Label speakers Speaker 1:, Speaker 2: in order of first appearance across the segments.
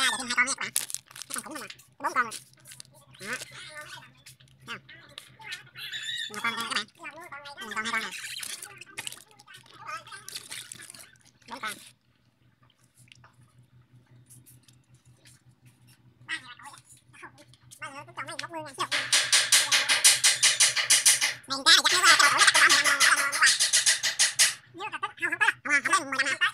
Speaker 1: được thêm hai con nhé các bạn. Cái con khủng luôn mà, bốn con rồi. Đó. Thấy không? một con các bạn. Một con hai con này. Bốn con. Mình cái chắc nó qua cho ổi nó có mình làm nếu mà không không có không có mười năm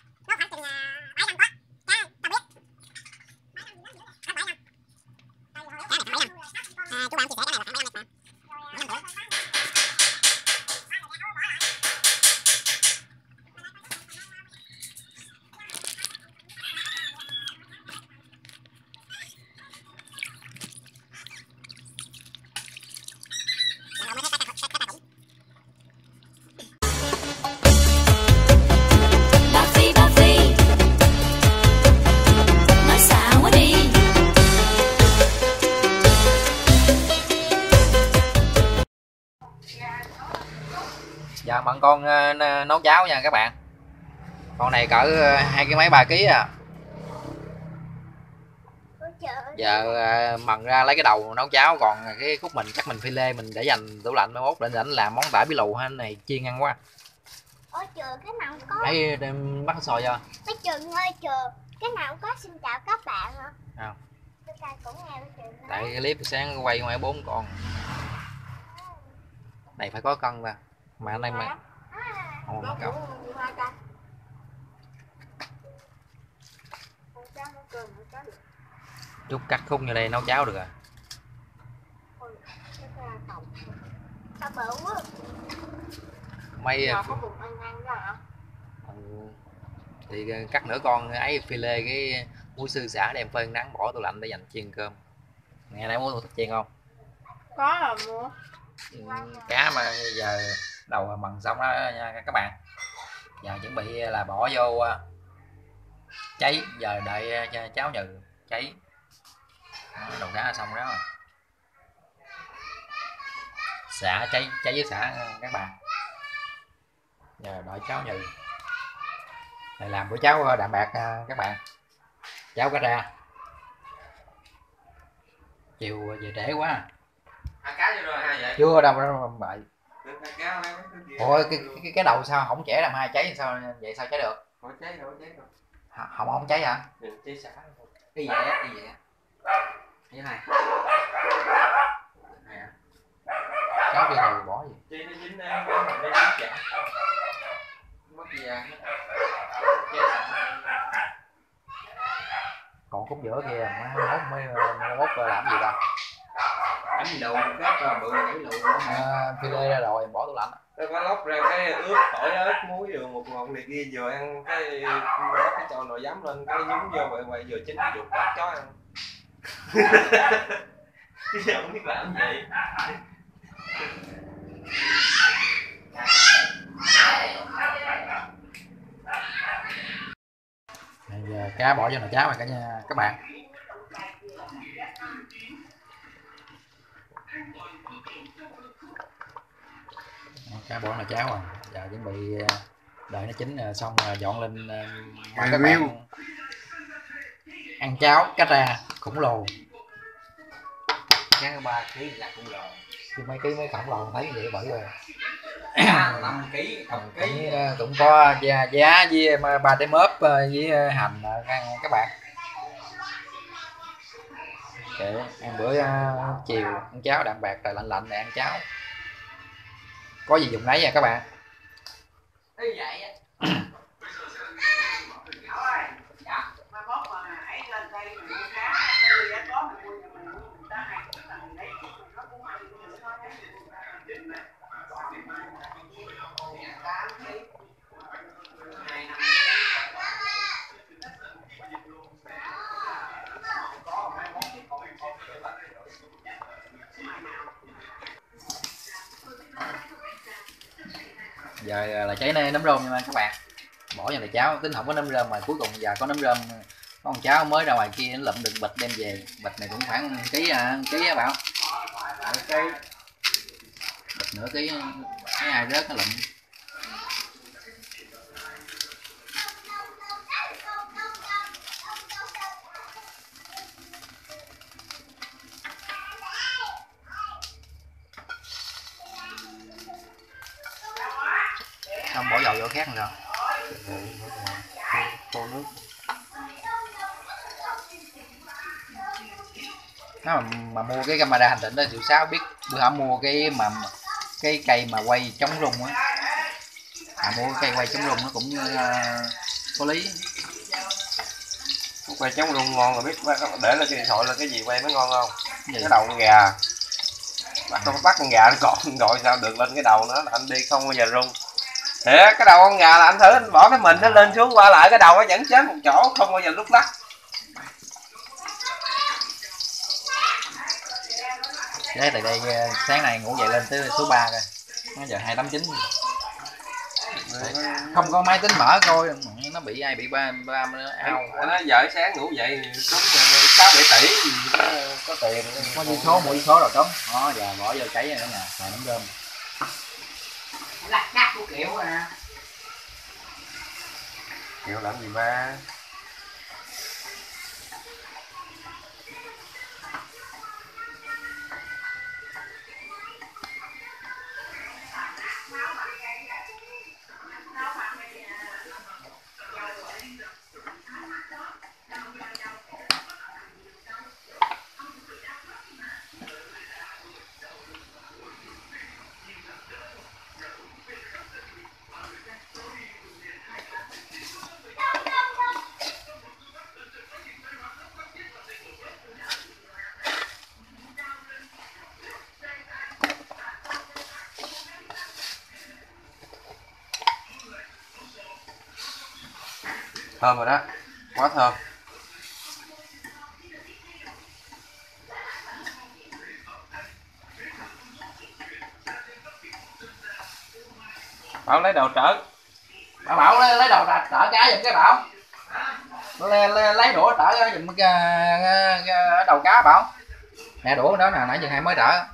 Speaker 2: con ờ, nấu cháo nha các bạn. Con này cỡ ờ, hai cái mấy ba ký à. Giờ ờ, mần ra lấy cái đầu nấu cháo Còn cái khúc mình chắc mình phi lê Mình để dành tủ lạnh mai mốt để rảnh làm món tải bí lù hay này chiên ăn quá.
Speaker 3: Ôi trường cái nào có
Speaker 2: Ấy đem bắt sòi cho
Speaker 3: Cái trường ơi trường Cái nào có xin chào các bạn hả? Đó.
Speaker 2: Tại cái clip sáng quay ngoài bốn con. Này phải có cân ra Mà anh em mà Ồ, mà cậu. Chút cắt khúc như đây nấu cháo được à? Mấy
Speaker 3: hả?
Speaker 2: Ừ. thì ờ, cắt nửa con ấy phi lê cái muối sư xả đem phơi nắng bỏ tủ lạnh để dành chiên cơm. Nghe nãy muốn thịt chiên không?
Speaker 3: Có là mua.
Speaker 2: Ừ, cá mà giờ đầu mần xong đó nha các bạn. Giờ chuẩn bị là bỏ vô ờ, cháy. Giờ đợi ờ, cho cháo nhừ cháy. Đầu cá xong đó rồi. Xả cháy cháy với xả ờ, các bạn. Giờ đợi cháo nhừ. Này làm của cháu đạm bạc các bạn. Cháu cá ra. Chiều về trễ quá. À.
Speaker 4: À, cá vô rồi
Speaker 2: chưa đâu đâu bậy ôi cái, cái cái đầu sao không trẻ làm hai cháy sao vậy sao cháy được
Speaker 4: Khỏi cháy rồi, cháy.
Speaker 2: H- không không cháy hả
Speaker 4: cháy xả.
Speaker 2: đi vậy á đi vậy á như này này à cháu kia rồi bỏ gì
Speaker 4: Cháy nó dính á, nó dính chả.
Speaker 2: mất gì à còn khúc giữa kia má mốt mới mốt làm gì ta
Speaker 4: Đầu cái cho bự nhảy lụ.
Speaker 2: à, phi lê ra rồi bỏ tủ lạnh
Speaker 4: Tôi có lóc ra cái ướp tỏi ớt muối vừa một ngọn này kia vừa ăn cái bắt cái trò nồi giấm lên cái nhúng vô vậy vậy vừa chín chuột bắt chó ăn. Chứ giờ không biết làm gì.
Speaker 2: Bây giờ cá bỏ vô nồi cháo rồi cả nhà các bạn cá bỏ nồi cháo rồi giờ chuẩn bị ờ, đợi nó chín ờ, xong rồi dọn lên ờ, mời các bạn ăn cháo cá ra khủng lồ.
Speaker 4: Cá ba ký là cũng rồi.
Speaker 2: chứ mấy ký mấy khổng lồ thấy vậy bởi rồi.
Speaker 4: Năm ký,
Speaker 2: cũng, cũng, ờ, cũng có giá, giá với ba trái mớp ờ, với ờ, hành ờ, các- các bạn. Để ăn bữa ờ, chiều ăn cháo đạm bạc rồi lạnh lạnh để ăn cháo có gì dùng nấy nha các bạn giờ ờ, là cháy này nấm rơm nha các bạn. Bỏ vào nồi cháo tính không có nấm rơm mà cuối cùng giờ có nấm rơm. Có con cháo mới ra ngoài kia nó lụm được bịch đem về. Bịch này cũng khoảng ký à ký á bảo Nửa ký. Bịch nửa ký cái ai rớt nó lụm không bỏ dầu vô khác sao
Speaker 4: tô nước
Speaker 2: nếu mà, mà mua cái camera hành tịnh đó triệu sáu biết? Bữa hổm mua cái mà cái cây mà quay chống rung á. À mua cái cây quay chống rung nó cũng ờ, có lý.
Speaker 4: Quay chống rung ngon rồi biết để lên cái điện thoại là cái gì quay mới ngon không?
Speaker 2: Gì?
Speaker 4: Cái đầu con gà. Bắt bắt con gà nó còn gọi sao được lên cái đầu nó là anh đi không bao giờ rung Thiệt, cái đầu con gà là anh thử anh bỏ cái mình nó lên xuống qua lại cái đầu nó vẫn chết một chỗ không bao giờ lúc lắc.
Speaker 2: Đấy, từ đây ờ, sáng nay ngủ dậy lên tới số 3 rồi. Nó giờ 289 không có máy tính mở coi nó bị ai bị ba ba nó ao
Speaker 4: nói vợ sáng ngủ dậy trúng sáu bảy tỷ gì có tiền.
Speaker 2: Có dư số mua dư số rồi trống. Đó giờ bỏ vô cháy rồi đó nè xài nấm rơm
Speaker 5: kéo à.
Speaker 4: Kéo làm gì ba? Thơm rồi đó. Quá thơm. Bảo lấy đầu trở.
Speaker 2: Bảo bảo lấy, lấy đầu trở, trở cá giùm cái bảo. Lấy, lấy, lấy đũa trở giùm cái đầu cá bảo. Nè đũa đó nè nãy giờ hai mới trở.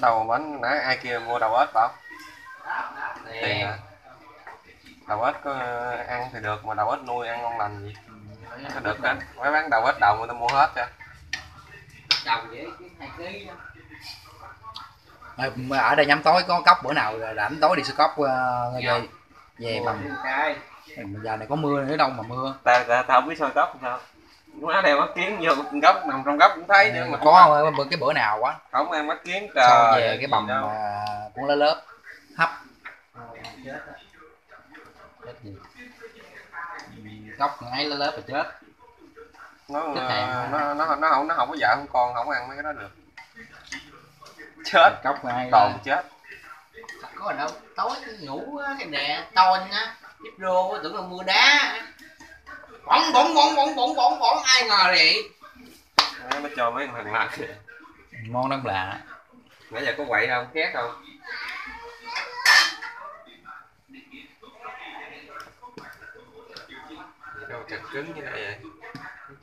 Speaker 4: Đầu bánh nãy ai kia mua đầu ếch bảo? Tiền đầu ếch có ăn thì được mà đầu ếch nuôi ăn ngon lành gì? Có được anh mấy bán đầu ếch đầu người ta mua hết cho
Speaker 5: đầu dễ hai ký đó.
Speaker 2: Ờ, mà ở đây nhắm tối có cốc bữa nào rảnh tối đi sư cốc uh, về về bằng
Speaker 5: cái
Speaker 2: giờ này có mưa nữa đâu mà mưa.
Speaker 4: Ta ta, ta không biết soi tóc sao. Má đeo mắt kiến vô góc nằm trong góc cũng thấy nữa mà
Speaker 2: có bữa- cái bữa nào quá.
Speaker 4: Không ăn mắt kiến
Speaker 2: sau
Speaker 4: trời
Speaker 2: về cái bầm
Speaker 4: đâu.
Speaker 2: mà cũng lớp lớp hấp. Chết gì? Ừ, cốc ấy lớp lớp rồi chết.
Speaker 4: Nó
Speaker 2: Chết hàng.
Speaker 4: nó nó nó không nó không có vợ không con không ăn mấy cái đó được. Chết.
Speaker 2: Cốc ai
Speaker 4: toàn chết.
Speaker 5: Có ở đâu. Tối ngủ cái nè tôn á tiếp rô tưởng là mưa đá. Bỗng bỗng bỗng bỗng bỗng bỗng bỗng ai ngờ vậy?
Speaker 4: Nó cho mấy thằng lặt
Speaker 2: ngon lắm lạ.
Speaker 4: Nãy giờ có quậy không? Két không Gì đâu chặt cứng như này vậy.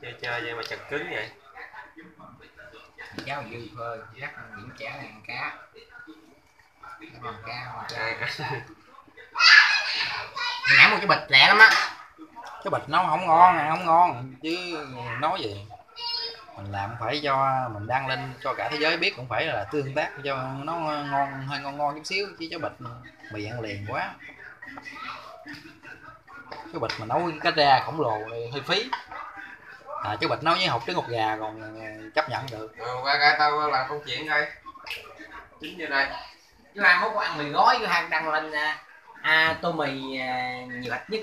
Speaker 4: Chơi chơi vậy mà chặt cứng vậy.
Speaker 5: Cháu dư phơi rắc những chả ăn cá. Bằng cá không cá.
Speaker 4: Ai-
Speaker 5: nãy một cái bịch lẹ lắm á.
Speaker 2: Cái bịch nó không ngon ăn không ngon. Chứ nói gì mình làm phải cho mình đăng lên cho cả thế giới biết cũng phải là tương tác cho nó ngon hơi ngon ngon chút xíu chứ cái bịch mì ăn liền quá cái bịch mà nấu cái cá ra khổng lồ này hơi phí. À cái bịch nấu với hột trứng hột gà còn ờ, chấp nhận được.
Speaker 4: Ờ, qua ra tao làm công chuyện đây. Chính như đây.
Speaker 5: Chứ hai mốt có ăn mì gói chứ hai đăng lên à, à, tô mì à, nhiều hạch nhất.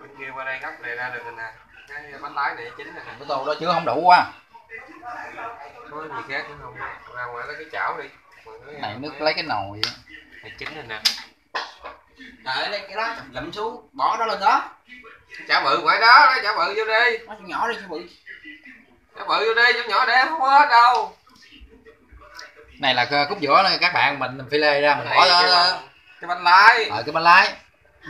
Speaker 4: Bên kia qua đây gấp này ra được rồi nè. Cái bánh lái này chính này
Speaker 2: cái tô đó chứ không đủ quá.
Speaker 4: Có gì khác nữa không? Ra ngoài lấy cái chảo đi.
Speaker 2: Cái này nước lấy cái nồi
Speaker 4: này chính này nè
Speaker 5: đợi lấy cái đó lụm xuống bỏ đó lên đó.
Speaker 4: Chảo bự ngoài đó lấy chảo bự vô đi.
Speaker 5: Nó nhỏ đi cho bự.
Speaker 4: Chảo bự vô đi chảo nhỏ để không có hết đâu.
Speaker 2: Này là khúc giữa này các bạn mình phi lê ra mình bỏ
Speaker 4: cái
Speaker 2: đó.
Speaker 4: bánh- cái bánh lái.
Speaker 2: Ở cái bánh lái.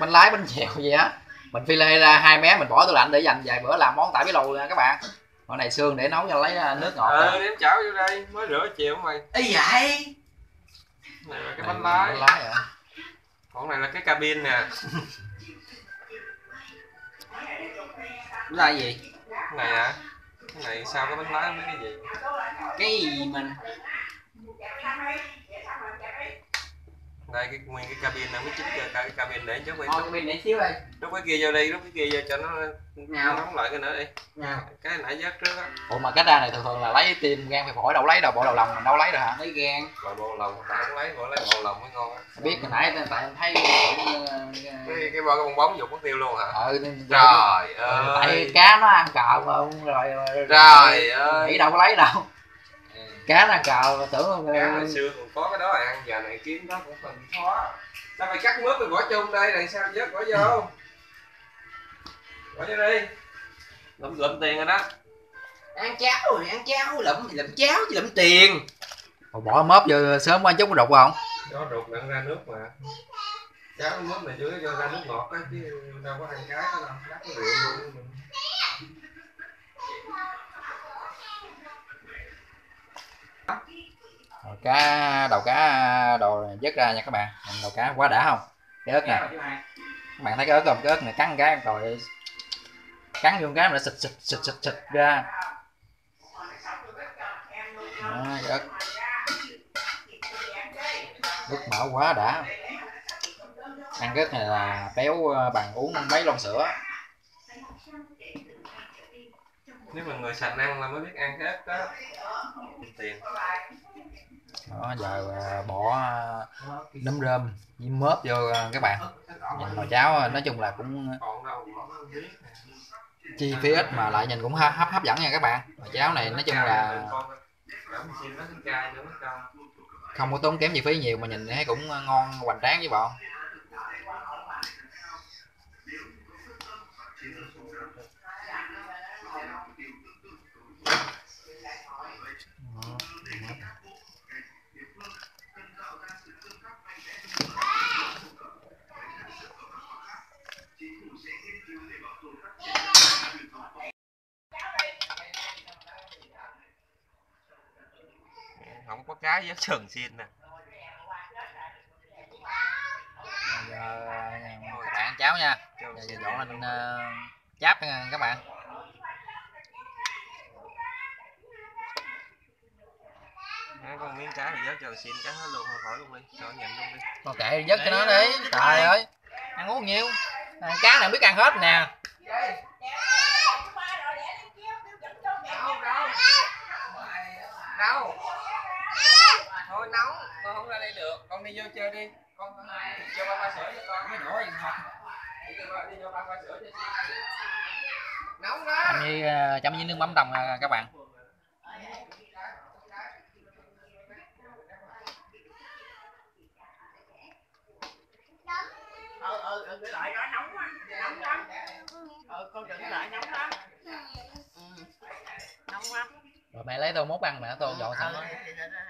Speaker 2: Bánh lái bánh xèo gì á. Mình phi lê ra hai mé mình bỏ tủ lạnh để dành vài bữa làm món tải bí lù nha các bạn. Con này xương để nấu cho lấy ra nước ngọt
Speaker 4: ờ
Speaker 2: ra.
Speaker 4: ném chảo vô đây mới rửa chiều mày.
Speaker 5: Ý vậy?
Speaker 4: Này là cái
Speaker 2: Này,
Speaker 4: bánh lái.
Speaker 2: Bánh lái à
Speaker 4: còn này là cái cabin nè.
Speaker 5: Là gì?
Speaker 4: Cái này hả? Cái này sao cái bánh lái với cái gì?
Speaker 5: Cái gì mình
Speaker 4: đây cái nguyên cái cabin nó mới chích cho cái cabin để cái
Speaker 5: cái pin để xíu đây
Speaker 4: lúc cái kia vô đi lúc cái kia vô cho nó
Speaker 5: Nào.
Speaker 4: nóng lại cái nữa đi
Speaker 5: nào
Speaker 4: cái nãy dắt trước á
Speaker 2: ủa mà cách ra này thường thường là lấy tim gan phì phổi đâu lấy đâu bộ đầu lòng mình đâu lấy được hả
Speaker 5: lấy gan
Speaker 4: rồi bộ lòng ta không lấy bộ lấy bộ lòng mới ngon á
Speaker 2: biết hồi nãy tại em thấy
Speaker 4: cái cái bo cái bong bóng dục mất tiêu luôn hả
Speaker 2: ờ
Speaker 4: trời
Speaker 2: tại
Speaker 4: ơi
Speaker 2: cá nó ăn cào mà ông rồi
Speaker 4: trời ơi
Speaker 2: nghĩ đâu có lấy đâu cá nó ăn cào tưởng
Speaker 4: cá hồi xưa còn có cái đó ăn giờ này kiếm đó cũng cần khó. Sao mày cắt mướp rồi bỏ chung đây này sao vớt bỏ vô? Bỏ vô đi. Lụm lụm tiền rồi đó.
Speaker 5: Ăn cháo rồi ăn cháo lụm lụm cháo chứ lụm tiền.
Speaker 2: Ủa, bỏ mớp vô sớm qua chút có đục không?
Speaker 4: Đó ruột nặng ra nước mà. Cháo mướp này dưới cho ra nước ngọt á chứ đâu có ăn cái đó đâu. Đắt cái rượu luôn
Speaker 2: Rồi cá đầu cá đồ vớt ra nha các bạn. Đầu cá quá đã không? Cái ớt nè. Các bạn thấy cái ớt không? Cái ớt này cắn cái rồi cắn vô cái mà nó xịt xịt xịt xịt xịt ra. Đó, cái ớt. Ớt mỡ quá đã ăn cái ớt này là béo ờ, bằng uống mấy lon sữa
Speaker 4: nếu mà người sành ăn là mới biết ăn ớt đó. Tiền.
Speaker 2: Đó giờ à, bỏ à, nấm rơm với mớp vô à, các bạn. Nhìn nồi cháo nói chung là cũng chi phí ít mà lại nhìn cũng hấp hấp hấp dẫn nha các bạn. Nồi cháo này nói chung là không có tốn kém chi phí nhiều mà nhìn thấy cũng ngon hoành tráng với bọn Đó, mớp.
Speaker 4: Cái với sườn xiên nè.
Speaker 2: Giờ các bạn cháo nha. Giờ, giờ dọn lên uh, cháp nha các bạn.
Speaker 4: Đấy, con miếng cá thì vớt sườn xiên cá hết luôn khỏi luôn đi khỏi nhận luôn đi.
Speaker 2: Con kệ dứt cái nó đi. trời ơi ăn uống nhiêu à, cá này biết ăn hết nè
Speaker 4: thôi nóng. Con không ra đây được. Con đi vô chơi đi. Con vô ba pha sữa cho con. Mới nổi gì không đi vô ba- pha sữa cho chị. Nóng đó
Speaker 2: chăm như à, chăm như nước mắm đồng à, các bạn.
Speaker 6: Ừ ừ ừ cái loại đó nóng quá. Nóng lắm. Ừ con đừng lại nóng lắm ừ. nóng lắm
Speaker 2: rồi mẹ lấy tô mốt ăn mẹ tô dọn xong
Speaker 6: Ừ,
Speaker 2: đó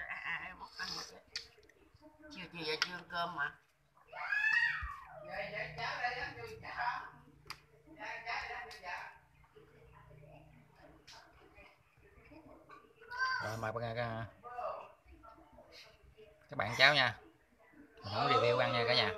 Speaker 6: à, à, chưa chưa giờ chưa ăn cơm mà.
Speaker 2: Rồi mời các, bạn cháo nha. Mình không review ăn nha cả nhà